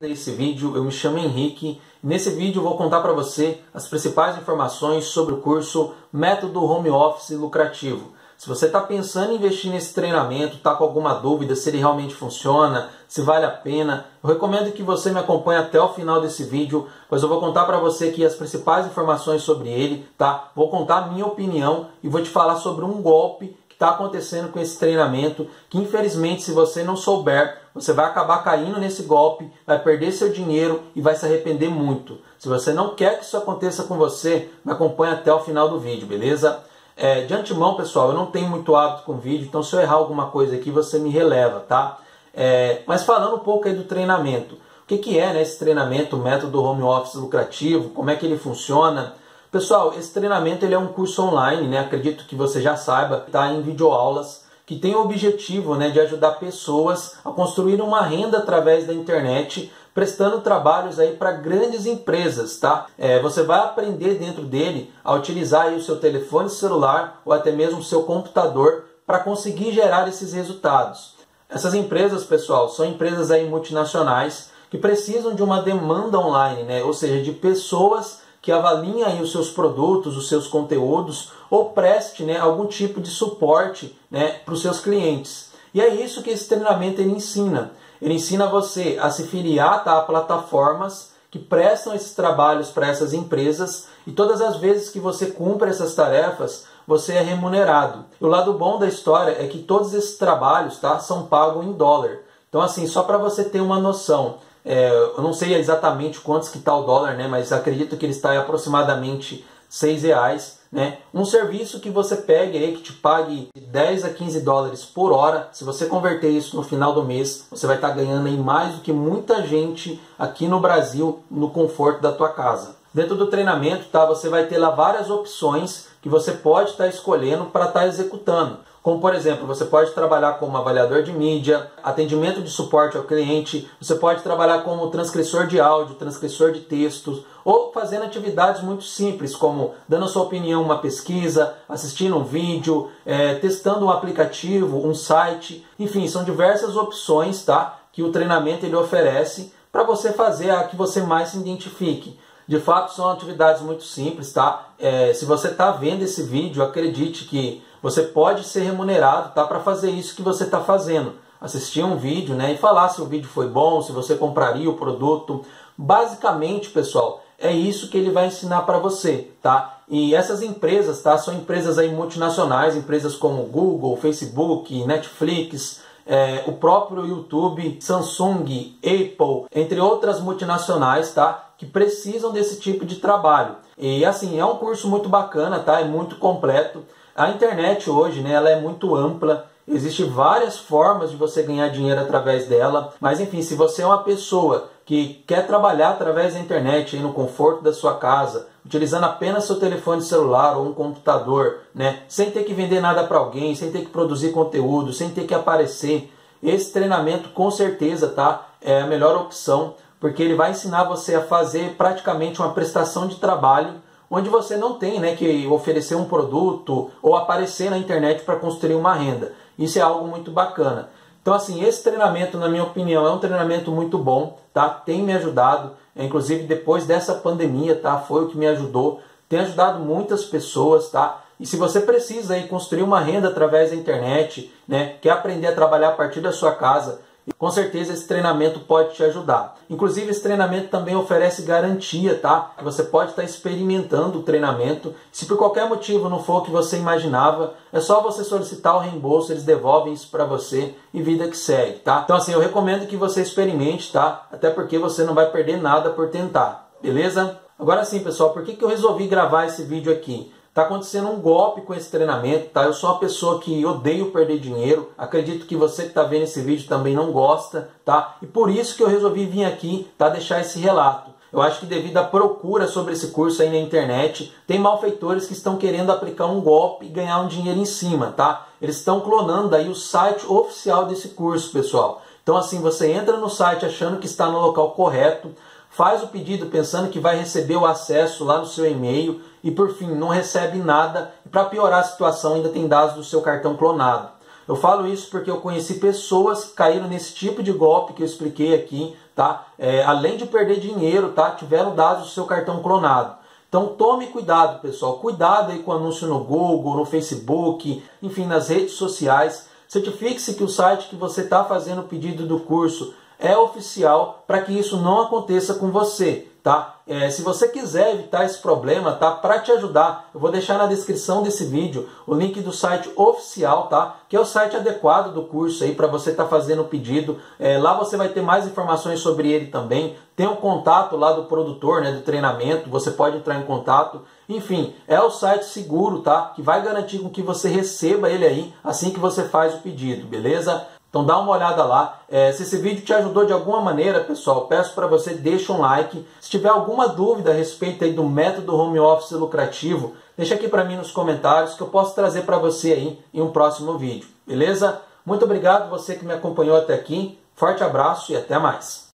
Nesse vídeo eu me chamo Henrique. Nesse vídeo vou contar para você as principais informações sobre o curso Método Home Office Lucrativo. Se você está pensando em investir nesse treinamento, está com alguma dúvida se ele realmente funciona, se vale a pena, eu recomendo que você me acompanhe até o final desse vídeo, pois eu vou contar para você aqui as principais informações sobre ele, tá? Vou contar a minha opinião e vou te falar sobre um golpe está acontecendo com esse treinamento, que infelizmente se você não souber, você vai acabar caindo nesse golpe, vai perder seu dinheiro e vai se arrepender muito. Se você não quer que isso aconteça com você, me acompanhe até o final do vídeo, beleza? É, de antemão, pessoal, eu não tenho muito hábito com vídeo, então se eu errar alguma coisa aqui, você me releva, tá? É, mas falando um pouco aí do treinamento. O que, que é né, esse treinamento, o método home office lucrativo, como é que ele funciona? Pessoal, esse treinamento ele é um curso online, né? Acredito que você já saiba, está em videoaulas, que tem o objetivo né, de ajudar pessoas a construir uma renda através da internet, prestando trabalhos aí para grandes empresas, tá? É, você vai aprender dentro dele a utilizar o seu telefone celular ou até mesmo o seu computador para conseguir gerar esses resultados. Essas empresas, pessoal, são empresas aí multinacionais que precisam de uma demanda online, né? Ou seja, de pessoas que avaliem os seus produtos, os seus conteúdos ou preste né, algum tipo de suporte né, para os seus clientes. E é isso que esse treinamento ele ensina. Ele ensina você a se filiar tá, a plataformas que prestam esses trabalhos para essas empresas e todas as vezes que você cumpre essas tarefas, você é remunerado. E o lado bom da história é que todos esses trabalhos tá, são pagos em dólar. Então, assim, só para você ter uma noção, é, eu não sei exatamente quantos que está o dólar, né, mas acredito que ele está em aproximadamente seis reais. Né? Um serviço que você pegue aí, que te pague 10 a 15 dólares por hora, se você converter isso no final do mês, você vai estar tá ganhando aí mais do que muita gente aqui no Brasil no conforto da tua casa. Dentro do treinamento, tá, você vai ter lá várias opções que você pode estar tá escolhendo para estar tá executando. Como, por exemplo, você pode trabalhar como avaliador de mídia, atendimento de suporte ao cliente, você pode trabalhar como transcritor de áudio, transcritor de textos, ou fazendo atividades muito simples, como dando sua opinião uma pesquisa, assistindo um vídeo, é, testando um aplicativo, um site, enfim, são diversas opções tá, que o treinamento ele oferece para você fazer a que você mais se identifique. De fato, são atividades muito simples, tá? É, se você está vendo esse vídeo, acredite que você pode ser remunerado, tá? Para fazer isso que você está fazendo. Assistir um vídeo, né? E falar se o vídeo foi bom, se você compraria o produto. Basicamente, pessoal, é isso que ele vai ensinar para você, tá? E essas empresas, tá? São empresas aí multinacionais, empresas como Google, Facebook, Netflix, é, o próprio YouTube, Samsung, Apple, entre outras multinacionais, tá? que precisam desse tipo de trabalho. E assim, é um curso muito bacana, tá? É muito completo. A internet hoje, né, ela é muito ampla. Existem várias formas de você ganhar dinheiro através dela, mas enfim, se você é uma pessoa que quer trabalhar através da internet aí no conforto da sua casa, utilizando apenas seu telefone celular ou um computador, né, sem ter que vender nada para alguém, sem ter que produzir conteúdo, sem ter que aparecer, esse treinamento com certeza, tá, é a melhor opção porque ele vai ensinar você a fazer praticamente uma prestação de trabalho onde você não tem né, que oferecer um produto ou aparecer na internet para construir uma renda. Isso é algo muito bacana. Então, assim, esse treinamento, na minha opinião, é um treinamento muito bom, tá? Tem me ajudado, inclusive depois dessa pandemia, tá? Foi o que me ajudou, tem ajudado muitas pessoas, tá? E se você precisa aí construir uma renda através da internet, né? Quer aprender a trabalhar a partir da sua casa, com certeza esse treinamento pode te ajudar. Inclusive esse treinamento também oferece garantia, tá? Você pode estar experimentando o treinamento. Se por qualquer motivo não for o que você imaginava, é só você solicitar o reembolso, eles devolvem isso para você e vida que segue, tá? Então assim, eu recomendo que você experimente, tá? Até porque você não vai perder nada por tentar, beleza? Agora sim, pessoal, por que, que eu resolvi gravar esse vídeo aqui? Está acontecendo um golpe com esse treinamento, tá? Eu sou uma pessoa que odeio perder dinheiro. Acredito que você que está vendo esse vídeo também não gosta, tá? E por isso que eu resolvi vir aqui, tá? Deixar esse relato. Eu acho que devido à procura sobre esse curso aí na internet, tem malfeitores que estão querendo aplicar um golpe e ganhar um dinheiro em cima, tá? Eles estão clonando aí o site oficial desse curso, pessoal. Então assim, você entra no site achando que está no local correto, faz o pedido pensando que vai receber o acesso lá no seu e-mail e por fim não recebe nada e para piorar a situação ainda tem dados do seu cartão clonado. Eu falo isso porque eu conheci pessoas que caíram nesse tipo de golpe que eu expliquei aqui, tá? É, além de perder dinheiro, tá? Tiveram dados do seu cartão clonado. Então tome cuidado, pessoal. Cuidado aí com o anúncio no Google, no Facebook, enfim, nas redes sociais. Certifique-se que o site que você está fazendo o pedido do curso é oficial para que isso não aconteça com você tá? É, se você quiser evitar esse problema, tá? Para te ajudar, eu vou deixar na descrição desse vídeo o link do site oficial, tá? Que é o site adequado do curso aí para você estar tá fazendo o pedido. É, lá você vai ter mais informações sobre ele também. Tem um contato lá do produtor, né? Do treinamento. Você pode entrar em contato. Enfim, é o site seguro, tá? Que vai garantir com que você receba ele aí assim que você faz o pedido, beleza? Então dá uma olhada lá. É, se esse vídeo te ajudou de alguma maneira, pessoal, peço para você deixa um like. Se tiver alguma dúvida a respeito do método home office lucrativo, deixa aqui para mim nos comentários que eu posso trazer para você aí em um próximo vídeo. Beleza? Muito obrigado você que me acompanhou até aqui. Forte abraço e até mais.